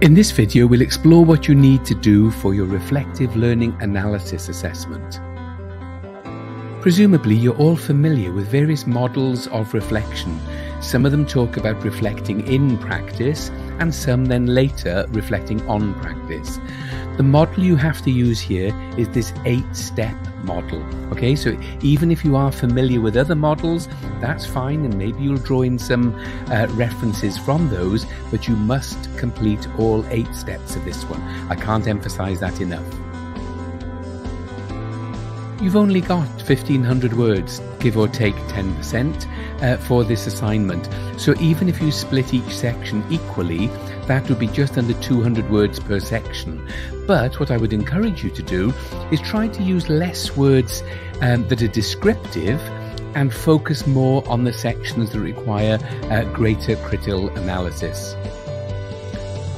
In this video, we'll explore what you need to do for your reflective learning analysis assessment. Presumably, you're all familiar with various models of reflection. Some of them talk about reflecting in practice, and some then later reflecting on practice. The model you have to use here is this eight step model. Okay, so even if you are familiar with other models, that's fine, and maybe you'll draw in some uh, references from those, but you must complete all eight steps of this one. I can't emphasize that enough. You've only got 1500 words, give or take 10%, uh, for this assignment. So even if you split each section equally, that would be just under 200 words per section. But what I would encourage you to do is try to use less words um, that are descriptive and focus more on the sections that require uh, greater critical analysis.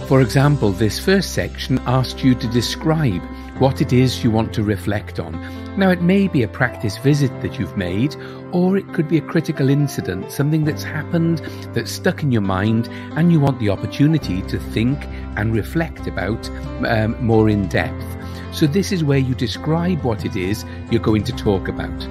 For example, this first section asked you to describe what it is you want to reflect on. Now, it may be a practice visit that you've made, or it could be a critical incident, something that's happened that's stuck in your mind, and you want the opportunity to think and reflect about um, more in depth. So, this is where you describe what it is you're going to talk about.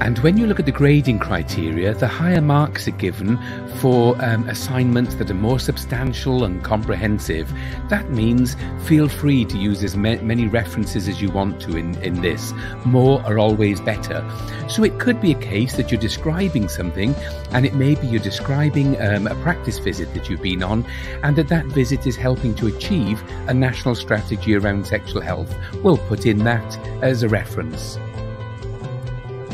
And when you look at the grading criteria, the higher marks are given for um, assignments that are more substantial and comprehensive. That means feel free to use as ma- many references as you want to in, in this. More are always better. So it could be a case that you're describing something, and it may be you're describing um, a practice visit that you've been on, and that that visit is helping to achieve a national strategy around sexual health. We'll put in that as a reference.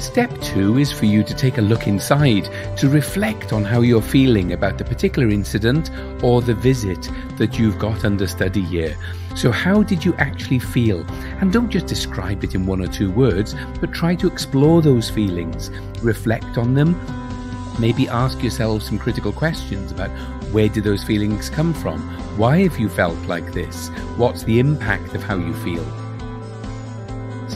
Step two is for you to take a look inside to reflect on how you're feeling about the particular incident or the visit that you've got under study here. So, how did you actually feel? And don't just describe it in one or two words, but try to explore those feelings, reflect on them. Maybe ask yourself some critical questions about where did those feelings come from? Why have you felt like this? What's the impact of how you feel?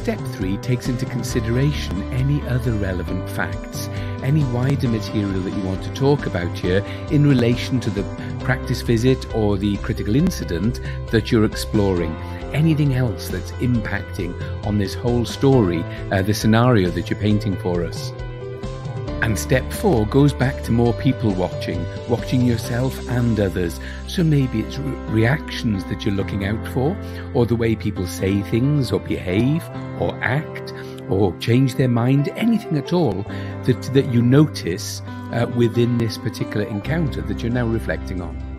Step 3 takes into consideration any other relevant facts, any wider material that you want to talk about here in relation to the practice visit or the critical incident that you're exploring. Anything else that's impacting on this whole story, uh, the scenario that you're painting for us. And step four goes back to more people watching, watching yourself and others. So maybe it's re- reactions that you're looking out for, or the way people say things, or behave, or act, or change their mind, anything at all that, that you notice uh, within this particular encounter that you're now reflecting on.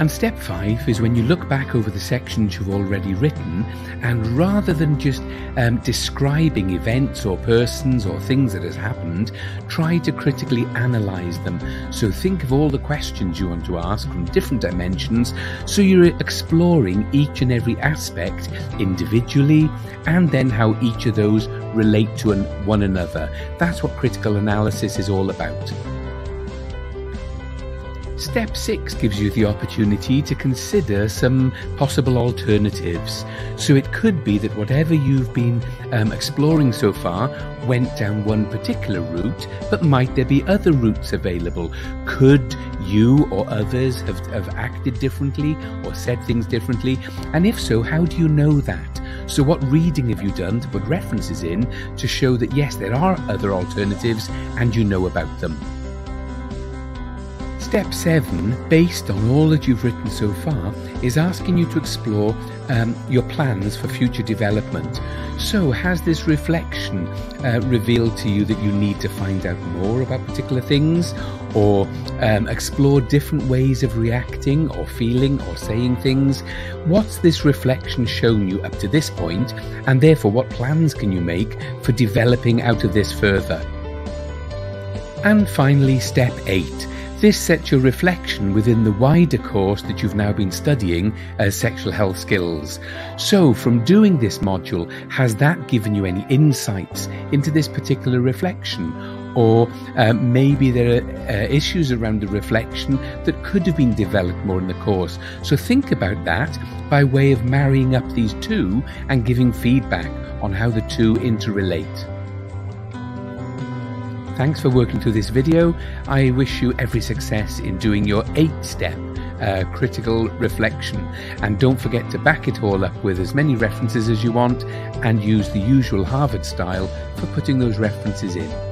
And step five is when you look back over the sections you've already written, and rather than just um, describing events or persons or things that has happened, try to critically analyze them. So think of all the questions you want to ask from different dimensions, so you're exploring each and every aspect individually, and then how each of those relate to an, one another. That's what critical analysis is all about. Step 6 gives you the opportunity to consider some possible alternatives. So it could be that whatever you've been um, exploring so far went down one particular route, but might there be other routes available? Could you or others have, have acted differently or said things differently? And if so, how do you know that? So, what reading have you done to put references in to show that yes, there are other alternatives and you know about them? Step 7, based on all that you've written so far, is asking you to explore um, your plans for future development. So, has this reflection uh, revealed to you that you need to find out more about particular things or um, explore different ways of reacting or feeling or saying things? What's this reflection shown you up to this point, and therefore, what plans can you make for developing out of this further? And finally, step 8 this sets your reflection within the wider course that you've now been studying as sexual health skills. So, from doing this module, has that given you any insights into this particular reflection? Or um, maybe there are uh, issues around the reflection that could have been developed more in the course. So, think about that by way of marrying up these two and giving feedback on how the two interrelate. Thanks for working through this video. I wish you every success in doing your eight step uh, critical reflection. And don't forget to back it all up with as many references as you want and use the usual Harvard style for putting those references in.